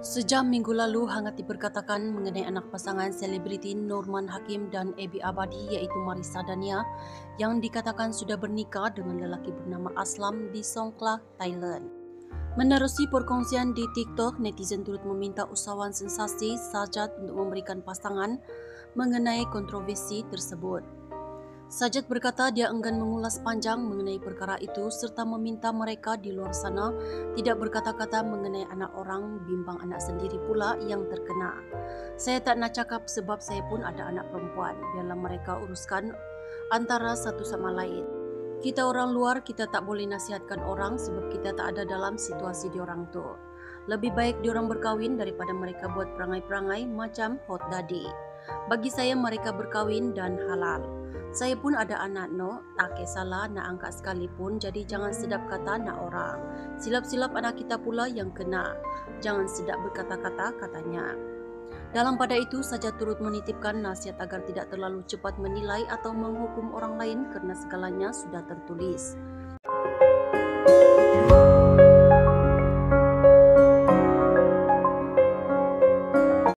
Sejam minggu lalu hangat diperkatakan mengenai anak pasangan selebriti Norman Hakim dan Ebi Abadi iaitu Marisa Dania yang dikatakan sudah bernikah dengan lelaki bernama Aslam di Songkla, Thailand. Menerusi perkongsian di TikTok, netizen turut meminta usahawan sensasi Sajat untuk memberikan pasangan mengenai kontroversi tersebut. Sajat berkata dia enggan mengulas panjang mengenai perkara itu serta meminta mereka di luar sana tidak berkata-kata mengenai anak orang bimbang anak sendiri pula yang terkena. Saya tak nak cakap sebab saya pun ada anak perempuan. Biarlah mereka uruskan antara satu sama lain. Kita orang luar kita tak boleh nasihatkan orang sebab kita tak ada dalam situasi diorang tu. Lebih baik diorang berkahwin daripada mereka buat perangai-perangai macam hot daddy. Bagi saya mereka berkahwin dan halal. Saya pun ada anak no, tak kisahlah nak angkat sekalipun jadi jangan sedap kata nak orang. Silap-silap anak kita pula yang kena. Jangan sedap berkata-kata katanya. Dalam pada itu saja turut menitipkan nasihat agar tidak terlalu cepat menilai atau menghukum orang lain kerana segalanya sudah tertulis. Thank